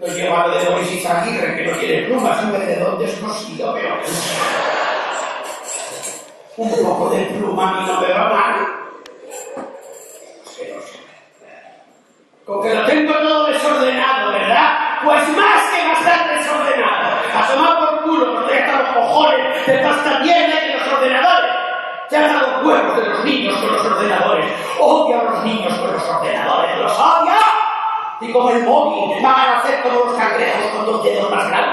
Lo de Boris Izaguirre, que no tiene plumas, no de dónde es cosido, pero... Un poco de pluma a no me va mal. Con que lo tengo todo desordenado, ¿verdad? Pues más que bastante desordenado. A tomar por culo, porque hasta los cojones de pasta mierda de los ordenadores. Se han dado huevos de los niños con los ordenadores. Odia a los niños con los ordenadores. ¡Los odia! Y como el móvil van a hacer cuando quiero más grande.